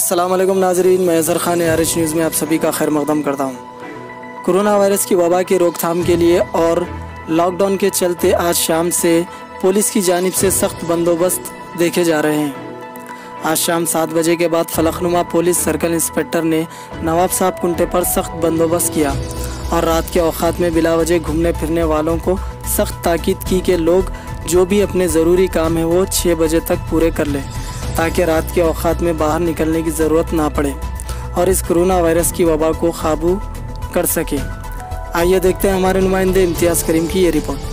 वालेकुम नाजरीन, मैं अज़हर खान आरिश न्यूज़ में आप सभी का खैर मकदम करता हूँ। कोरोना वायरस की वबा की रोकथाम के लिए और लॉकडाउन के चलते आज शाम से पुलिस की जानब से सख्त बंदोबस्त देखे जा रहे हैं। आज शाम सात बजे के बाद फलकनुमा पुलिस सर्कल इंस्पेक्टर ने नवाब साहब कुंटे पर सख्त बंदोबस्त किया और रात के औकात में बिला वजह घूमने फिरने वालों को सख्त ताकीद की कि लोग जो भी अपने ज़रूरी काम है वो छः बजे तक पूरे कर लें। ताकि रात के अवकात में बाहर निकलने की ज़रूरत ना पड़े और इस कोरोना वायरस की वबा को काबू कर सके। आइए देखते हैं हमारे नुमाइंदे इम्तियाज़ करीम की ये रिपोर्ट।